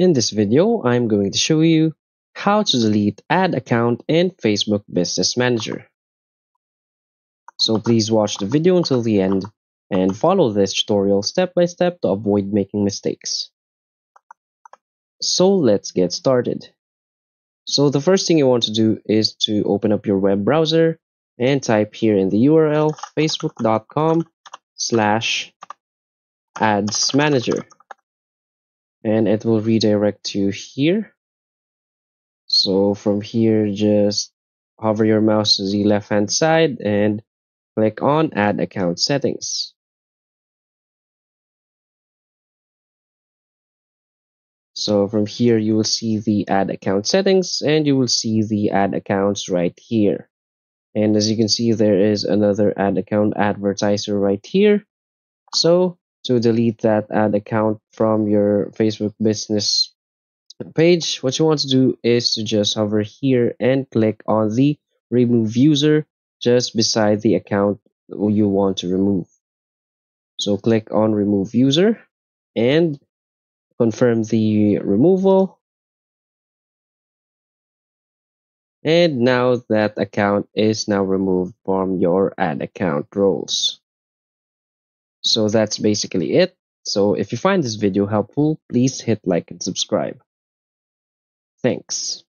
In this video, I'm going to show you how to delete ad account in Facebook Business Manager. So please watch the video until the end and follow this tutorial step by step to avoid making mistakes. So let's get started. So the first thing you want to do is to open up your web browser and type here in the URL facebook.com slash ads manager and it will redirect you here. So from here just hover your mouse to the left hand side and click on ad account settings. So from here you will see the ad account settings and you will see the ad accounts right here. And as you can see there is another ad account advertiser right here. So to delete that ad account from your Facebook business page, what you want to do is to just hover here and click on the remove user just beside the account you want to remove. So click on remove user and confirm the removal. And now that account is now removed from your ad account roles. So that's basically it. So if you find this video helpful, please hit like and subscribe. Thanks.